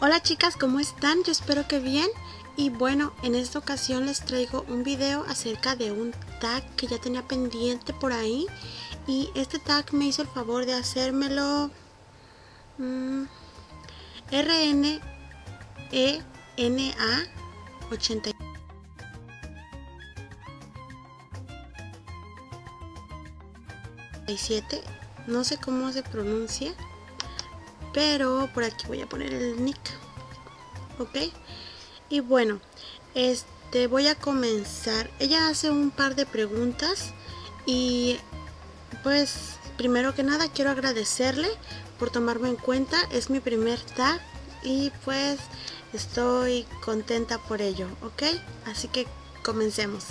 Hola chicas, ¿cómo están? Yo espero que bien. Y bueno, en esta ocasión les traigo un video acerca de un tag que ya tenía pendiente por ahí. Y este tag me hizo el favor de hacérmelo mmm, RNENA 80. no sé cómo se pronuncia pero por aquí voy a poner el nick ok y bueno este voy a comenzar. Ella hace un par de preguntas y pues primero que nada quiero agradecerle por tomarme en cuenta. Es mi primer tag y pues estoy contenta por ello ok así que comencemos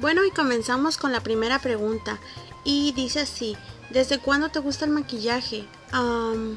Bueno, y comenzamos con la primera pregunta. Y dice así, ¿desde cuándo te gusta el maquillaje? Um,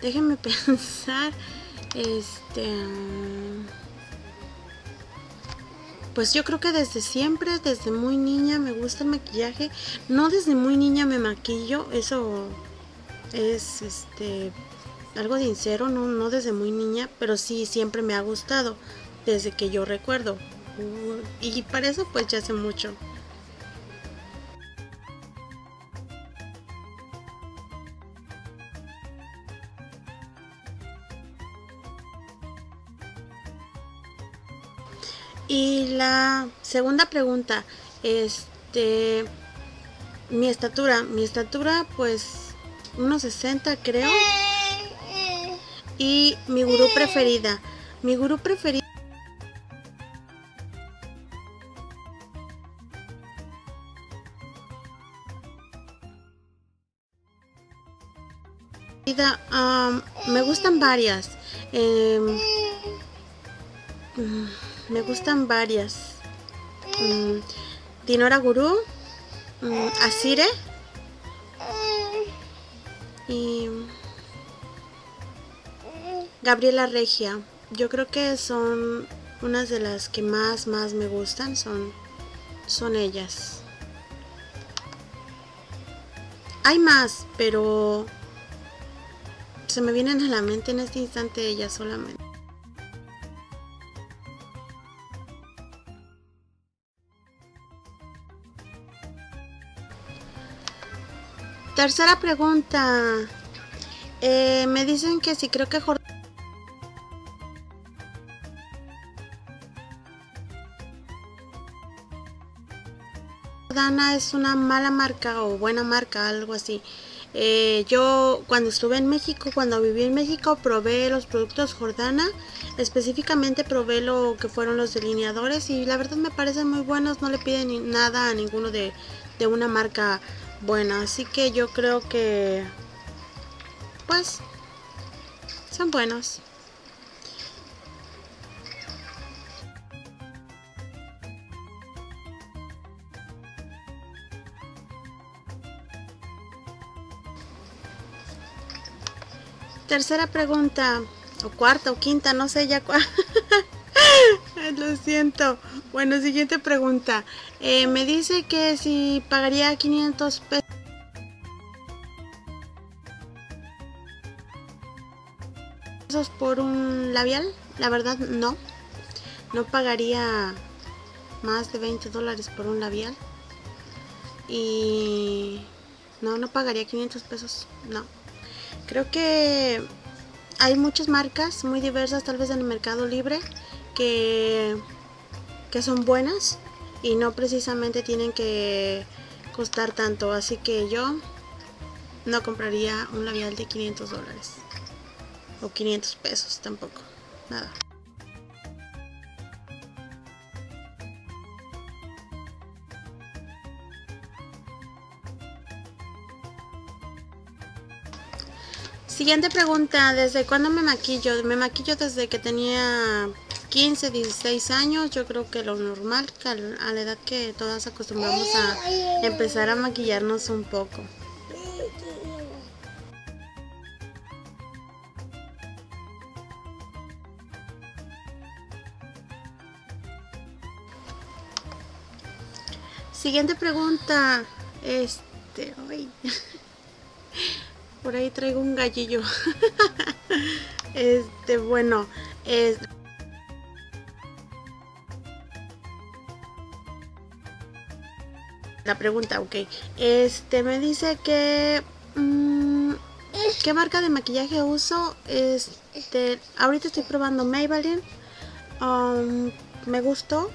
déjenme pensar. Este... Pues yo creo que desde siempre, desde muy niña me gusta el maquillaje. No desde muy niña me maquillo, eso es este algo sincero, no, no desde muy niña, pero sí siempre me ha gustado, desde que yo recuerdo. Uh, y para eso pues ya hace mucho. Y la segunda pregunta, este, mi estatura, mi estatura pues unos 60 creo. Y mi gurú preferida. Mi gurú preferida. me gustan varias. Mm, me gustan varias. Mm, Dinora Gurú, mm, Asire y Gabriela Regia. Yo creo que son unas de las que más, más me gustan. Son, son ellas. Hay más, pero se me vienen a la mente en este instante ellas solamente. Tercera pregunta. Eh, me dicen que si creo que Jordana es una mala marca o buena marca, algo así. Eh, yo cuando estuve en México, cuando viví en México, probé los productos Jordana. Específicamente probé lo que fueron los delineadores y la verdad me parecen muy buenos. No le piden nada a ninguno de, de una marca buena. Así que yo creo que pues son buenos. Tercera pregunta, o cuarta o quinta, no sé ya cuál. Lo siento. Bueno, siguiente pregunta. Eh, me dice que si pagaría 500 pesos por un labial. La verdad, no. No pagaría más de 20 dólares por un labial. Y no, no pagaría 500 pesos. No. Creo que hay muchas marcas muy diversas tal vez en el mercado libre que, que son buenas y no precisamente tienen que costar tanto. Así que yo no compraría un labial de 500 dólares o 500 pesos tampoco. Nada. Siguiente pregunta, ¿desde cuándo me maquillo? Me maquillo desde que tenía 15, 16 años, yo creo que lo normal, que a la edad que todas acostumbramos a empezar a maquillarnos un poco. Siguiente pregunta. Este, ay, por ahí traigo un gallillo. Este, bueno, es la pregunta, ok. Este me dice que mm, ¿qué marca de maquillaje uso? Este, ahorita estoy probando Maybelline. Um, me gustó.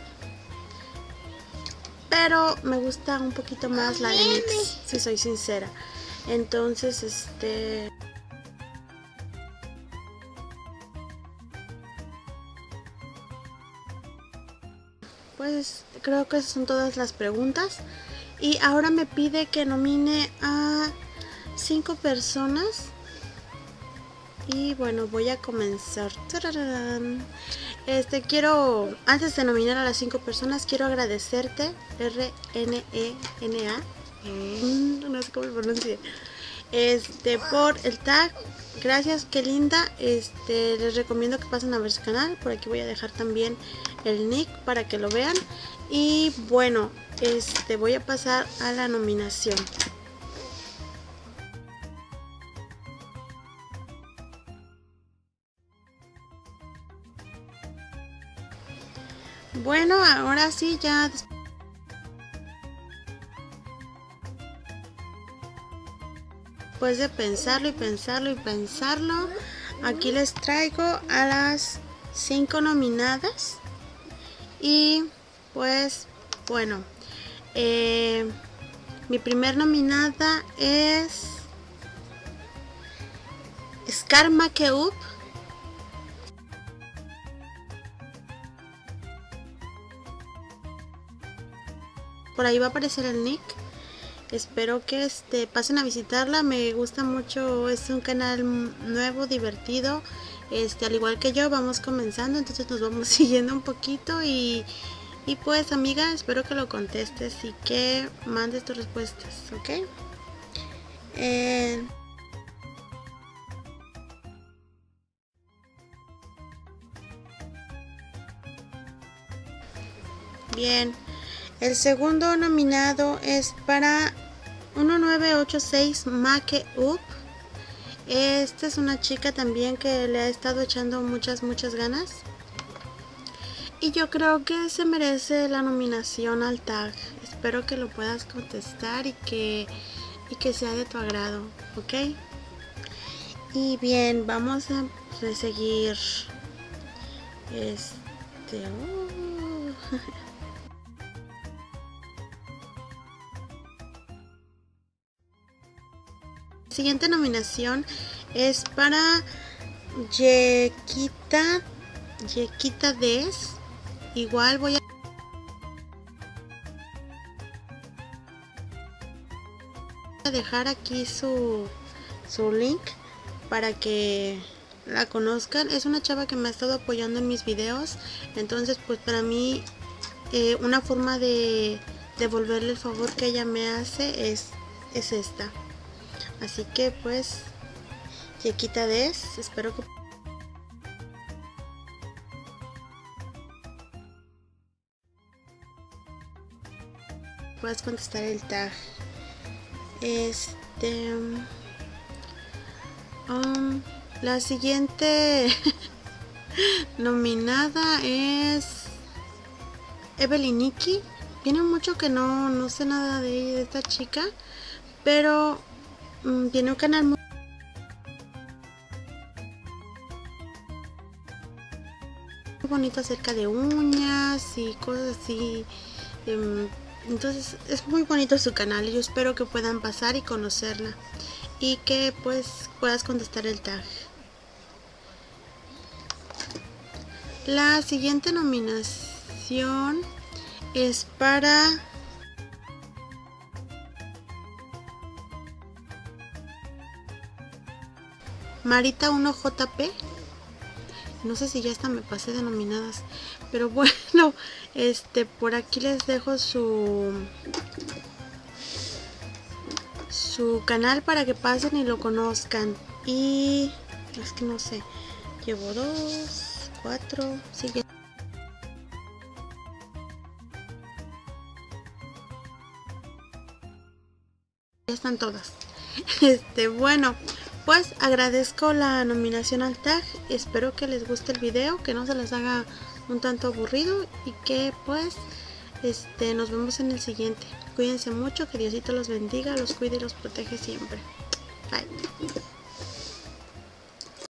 Pero me gusta un poquito más la de NYX, si soy sincera. Entonces, este... Pues creo que esas son todas las preguntas. Y ahora me pide que nomine a cinco personas. Y bueno, voy a comenzar. Este quiero, antes de nominar a las cinco personas, quiero agradecerte, R-N-E-N-A, mm, no sé cómo pronuncie, este, por el tag. Gracias, qué linda. Este, les recomiendo que pasen a ver su canal. Por aquí voy a dejar también el nick para que lo vean. Y bueno, este, voy a pasar a la nominación. Bueno, ahora sí, ya después de pensarlo y pensarlo y pensarlo, aquí les traigo a las cinco nominadas. Y pues, bueno, eh, mi primer nominada es Scar Makeup. Por ahí va a aparecer el nick. Espero que este pasen a visitarla. Me gusta mucho es un canal nuevo divertido este al igual que yo vamos comenzando entonces nos vamos siguiendo un poquito y, y pues amiga espero que lo contestes y que mandes tus respuestas ok eh, bien el segundo nominado es para 1986 Make Up. Esta es una chica también que le ha estado echando muchas, muchas ganas. Y yo creo que se merece la nominación al tag. Espero que lo puedas contestar y que, y que sea de tu agrado, ¿ok? Y bien, vamos a seguir. Este. Oh. siguiente nominación es para Yequita, Yequita Des. Igual voy a dejar aquí su, su link para que la conozcan. Es una chava que me ha estado apoyando en mis videos. Entonces pues para mí eh, una forma de devolverle el favor que ella me hace es, es esta. Así que pues, Yequita Des, espero que puedas contestar el tag. Este. Um, la siguiente nominada es Evelyn Nikki. Tiene mucho que no, no sé nada de ella, de esta chica. Pero tiene un canal muy bonito acerca de uñas y cosas así. Em, entonces es muy bonito su canal y yo espero que puedan pasar y conocerla y que pues puedas contestar el tag. La siguiente nominación es para Marita 1JP. No sé si ya hasta me pasé denominadas. Pero bueno, este por aquí les dejo su su canal para que pasen y lo conozcan. Y es que no sé. Llevo dos, cuatro, sigue. están todas. Este, bueno, pues agradezco la nominación al tag. Espero que les guste el video, que no se les haga un tanto aburrido y que pues este nos vemos en el siguiente. Cuídense mucho, que Diosito los bendiga, los cuide y los protege siempre. Bye.